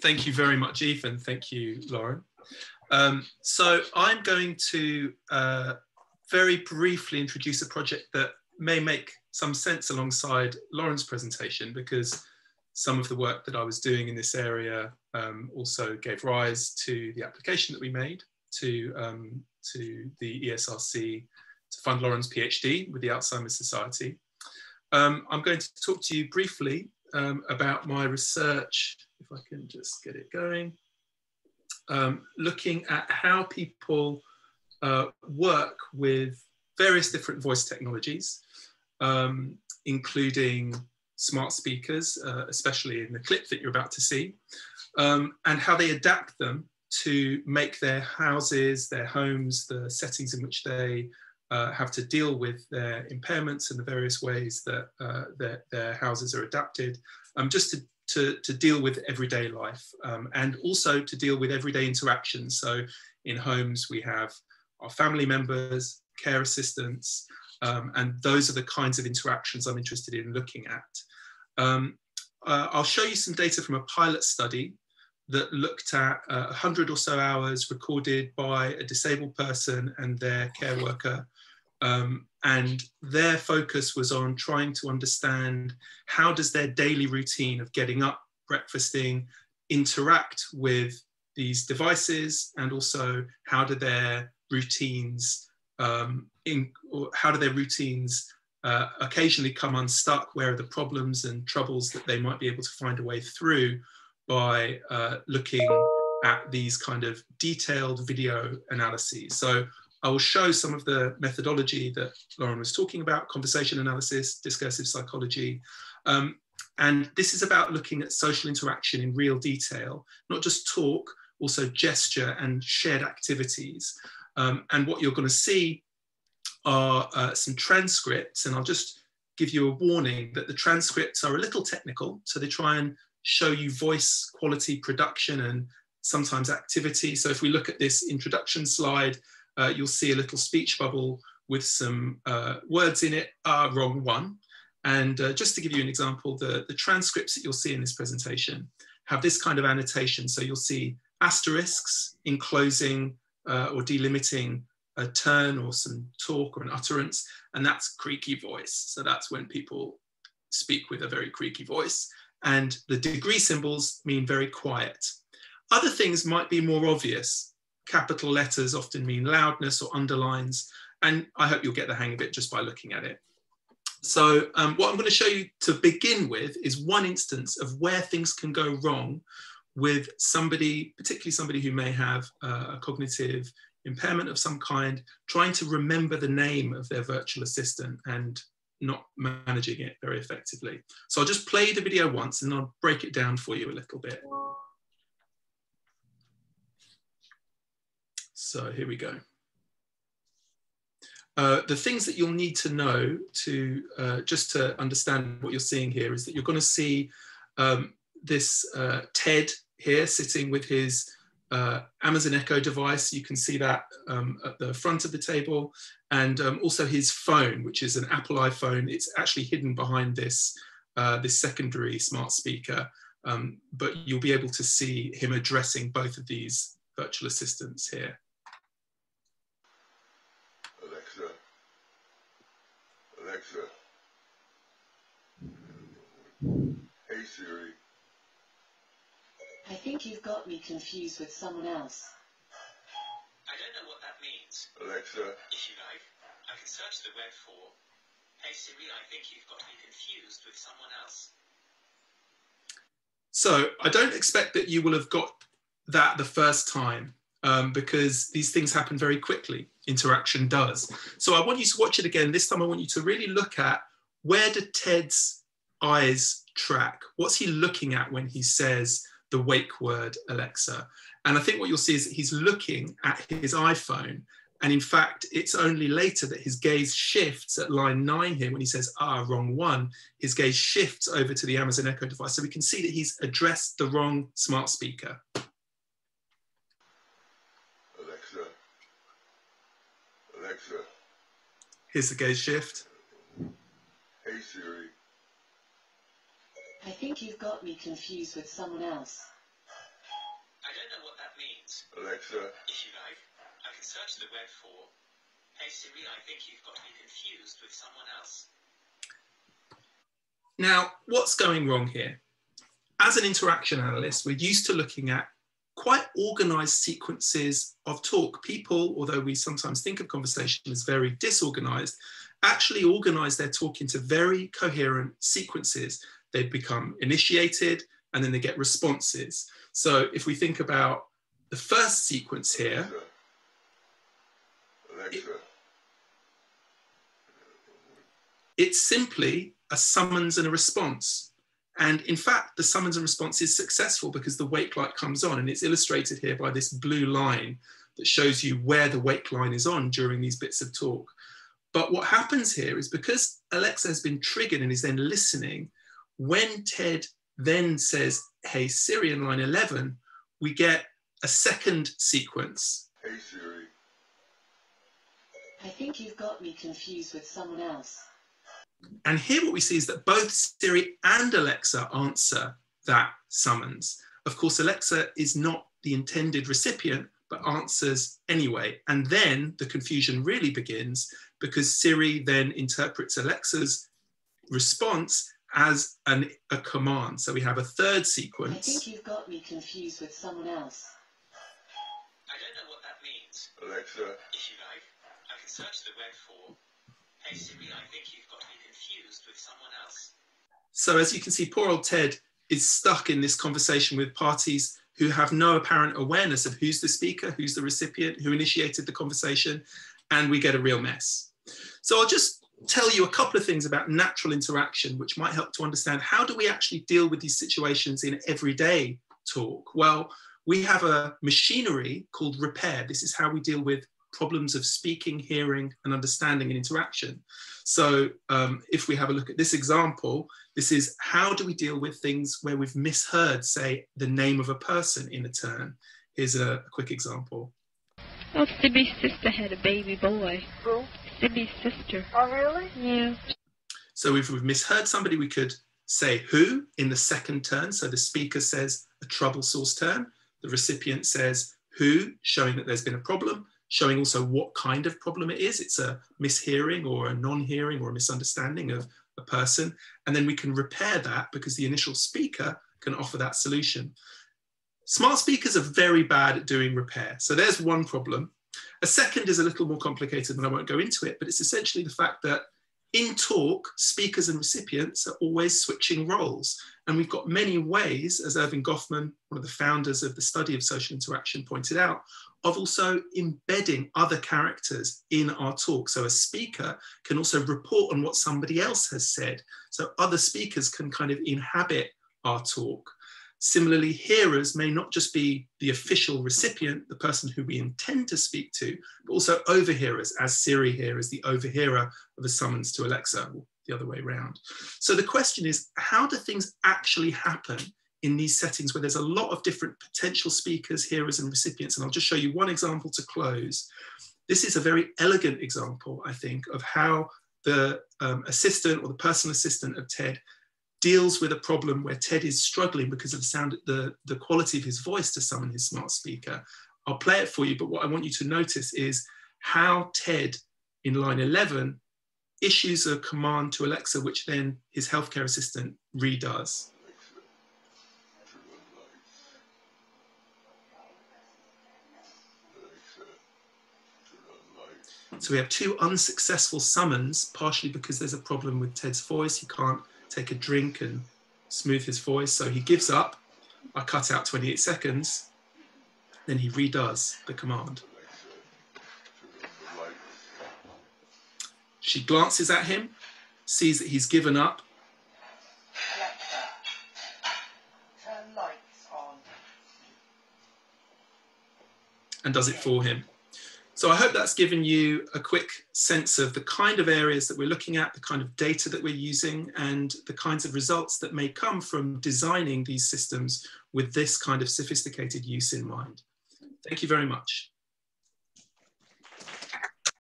thank you very much, Ethan. Thank you, Lauren. Um, so I'm going to uh, very briefly introduce a project that may make some sense alongside Lauren's presentation because some of the work that I was doing in this area um, also gave rise to the application that we made to, um, to the ESRC to fund Lauren's PhD with the Alzheimer's Society. Um, I'm going to talk to you briefly um, about my research, if I can just get it going, um, looking at how people uh, work with various different voice technologies, um, including smart speakers, uh, especially in the clip that you're about to see, um, and how they adapt them to make their houses, their homes, the settings in which they uh, have to deal with their impairments and the various ways that uh, their, their, houses are adapted, um, just to, to, to, deal with everyday life um, and also to deal with everyday interactions. So in homes, we have our family members, care assistants, um, and those are the kinds of interactions I'm interested in looking at. Um, uh, I'll show you some data from a pilot study that looked at uh, 100 or so hours recorded by a disabled person and their care worker. Um, and their focus was on trying to understand how does their daily routine of getting up, breakfasting, interact with these devices, and also how do their routines um, in, how do their routines uh, occasionally come unstuck? Where are the problems and troubles that they might be able to find a way through by uh, looking at these kind of detailed video analyses? So I will show some of the methodology that Lauren was talking about, conversation analysis, discursive psychology. Um, and this is about looking at social interaction in real detail, not just talk, also gesture and shared activities. Um, and what you're going to see are uh, some transcripts, and I'll just give you a warning that the transcripts are a little technical. So they try and show you voice quality production and sometimes activity. So if we look at this introduction slide, uh, you'll see a little speech bubble with some uh, words in it, are wrong one. And uh, just to give you an example, the, the transcripts that you'll see in this presentation have this kind of annotation. So you'll see asterisks enclosing uh, or delimiting a turn or some talk or an utterance, and that's creaky voice. So that's when people speak with a very creaky voice. And the degree symbols mean very quiet. Other things might be more obvious. Capital letters often mean loudness or underlines, and I hope you'll get the hang of it just by looking at it. So um, what I'm going to show you to begin with is one instance of where things can go wrong with somebody, particularly somebody who may have uh, a cognitive impairment of some kind, trying to remember the name of their virtual assistant and not managing it very effectively. So I'll just play the video once and I'll break it down for you a little bit. So here we go. Uh, the things that you'll need to know to uh, just to understand what you're seeing here is that you're going to see um, this uh, Ted here sitting with his uh, Amazon Echo device. You can see that um, at the front of the table, and um, also his phone, which is an Apple iPhone. It's actually hidden behind this, uh, this secondary smart speaker, um, but you'll be able to see him addressing both of these virtual assistants here. Alexa, hey Siri. I think you've got me confused with someone else. I don't know what that means. Alexa. If you like, I can search the web for, Hey Siri, I think you've got me confused with someone else. So I don't expect that you will have got that the first time um, because these things happen very quickly. Interaction does. So I want you to watch it again. This time I want you to really look at where do Ted's eyes track? What's he looking at when he says, the wake word Alexa. And I think what you'll see is that he's looking at his iPhone. And in fact, it's only later that his gaze shifts at line nine here when he says, ah, wrong one. His gaze shifts over to the Amazon Echo device. So we can see that he's addressed the wrong smart speaker. Alexa. Alexa. Here's the gaze shift. Hey Siri. I think you've got me confused with someone else. I don't know what that means. Alexa, If you like, I can search the web for, Hey Siri, I think you've got me confused with someone else. Now, what's going wrong here? As an interaction analyst, we're used to looking at quite organized sequences of talk. People, although we sometimes think of conversation as very disorganized, actually organize their talk into very coherent sequences. They become initiated and then they get responses. So if we think about the first sequence here, it's simply a summons and a response. And in fact, the summons and response is successful because the wake light comes on and it's illustrated here by this blue line that shows you where the wake line is on during these bits of talk. But what happens here is because Alexa has been triggered and is then listening, when Ted then says, Hey Siri in line 11, we get a second sequence. hey Siri, I think you've got me confused with someone else. And here what we see is that both Siri and Alexa answer that summons. Of course, Alexa is not the intended recipient, but answers anyway. And then the confusion really begins because Siri then interprets Alexa's response as an, a command. So we have a third sequence. I sequence. think you've got me confused with someone else. I don't know what that means. Alexa, If you like, I can search the web for, Hey Siri, I think you've got me confused with someone else. So as you can see, poor old Ted is stuck in this conversation with parties who have no apparent awareness of who's the speaker, who's the recipient, who initiated the conversation, and we get a real mess. So I'll just tell you a couple of things about natural interaction, which might help to understand how do we actually deal with these situations in everyday talk? Well, we have a machinery called repair. This is how we deal with problems of speaking, hearing, and understanding and interaction. So um, if we have a look at this example, this is how do we deal with things where we've misheard, say, the name of a person in a turn. Here's a, a quick example. Oh, Sibby's sister had a baby boy. Who? Sibby's sister. Oh, really? Yeah. So if we've misheard somebody, we could say who in the second turn. So the speaker says a trouble source turn. The recipient says who, showing that there's been a problem, showing also what kind of problem it is. It's a mishearing or a non-hearing or a misunderstanding of a person. And then we can repair that because the initial speaker can offer that solution. Smart speakers are very bad at doing repair. So there's one problem. A second is a little more complicated and I won't go into it, but it's essentially the fact that in talk, speakers and recipients are always switching roles. And we've got many ways, as Erving Goffman, one of the founders of the study of social interaction, pointed out, of also embedding other characters in our talk. So a speaker can also report on what somebody else has said. So other speakers can kind of inhabit our talk. Similarly, hearers may not just be the official recipient, the person who we intend to speak to, but also overhearers, as Siri here is the overhearer of a summons to Alexa, or the other way around. So the question is, how do things actually happen in these settings where there's a lot of different potential speakers, hearers, and recipients? And I'll just show you one example to close. This is a very elegant example, I think, of how the um, assistant or the personal assistant of Ted deals with a problem where Ted is struggling because of the sound, the, the quality of his voice to summon his smart speaker. I'll play it for you, but what I want you to notice is how Ted in line 11 issues a command to Alexa, which then his healthcare assistant redoes. Alexa, turn on lights. Alexa, turn on lights. So we have two unsuccessful summons, partially because there's a problem with Ted's voice. He can't take a drink and smooth his voice, so he gives up. I cut out 28 seconds, then he redoes the command. She glances at him, sees that he's given up, and does it for him. So I hope that's given you a quick sense of the kind of areas that we're looking at, the kind of data that we're using, and the kinds of results that may come from designing these systems with this kind of sophisticated use in mind. Thank you very much.